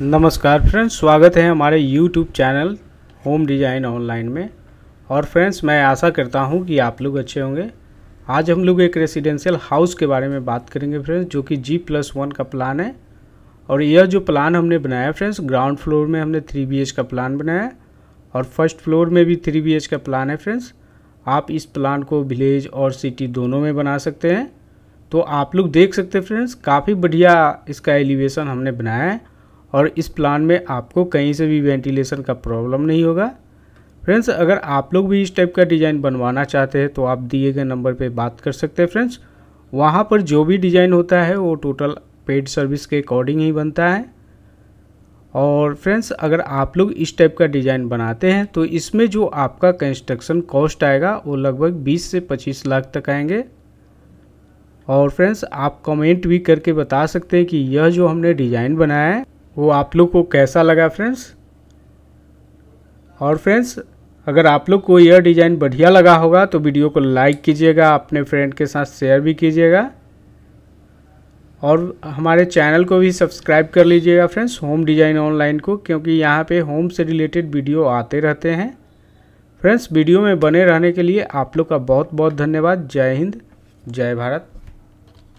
नमस्कार फ्रेंड्स, स्वागत है हमारे YouTube channel home design online में। और फ्रेंड्स, मैं आशा करता हूँ कि आप लोग अच्छे होंगे। आज हम लोग एक रेसिडेंशियल हाउस के बारे में बात करेंगे फ्रेंड्स, जो कि जी प्लस वन का प्लान है। और यह जो प्लान हमने बनाया फ्रेंड्स ग्राउंड फ्लोर में हमने थ्री बीएच का प्लान बनाया और फ़र्स्ट फ्लोर में भी थ्री बी का प्लान है फ्रेंड्स। आप इस प्लान को विलेज और सिटी दोनों में बना सकते हैं। तो आप लोग देख सकते हैं फ्रेंड्स, काफ़ी बढ़िया इसका एलिवेशन हमने बनाया है। और इस प्लान में आपको कहीं से भी वेंटिलेशन का प्रॉब्लम नहीं होगा। फ्रेंड्स अगर आप लोग भी इस टाइप का डिज़ाइन बनवाना चाहते हैं तो आप दिए गए नंबर पे बात कर सकते हैं फ्रेंड्स वहाँ पर जो भी डिज़ाइन होता है, वो टोटल पेड सर्विस के अकॉर्डिंग ही बनता है। और फ्रेंड्स अगर आप लोग इस टाइप का डिज़ाइन बनाते हैं तो इसमें जो आपका कंस्ट्रक्शन कॉस्ट आएगा, वो लगभग 20 से 25 लाख तक आएँगे। और फ्रेंड्स आप कमेंट भी करके बता सकते हैं कि यह जो हमने डिज़ाइन बनाया है वो आप लोग को कैसा लगा फ्रेंड्स? और फ्रेंड्स, अगर आप लोग को यह डिज़ाइन बढ़िया लगा होगा तो वीडियो को लाइक कीजिएगा, अपने फ्रेंड के साथ शेयर भी कीजिएगा। और हमारे चैनल को भी सब्सक्राइब कर लीजिएगा फ्रेंड्स, होम डिज़ाइन ऑनलाइन को, क्योंकि यहाँ पे होम से रिलेटेड वीडियो आते रहते हैं। फ्रेंड्स, वीडियो में बने रहने के लिए आप लोग का बहुत बहुत धन्यवाद। जय हिंद, जय भारत।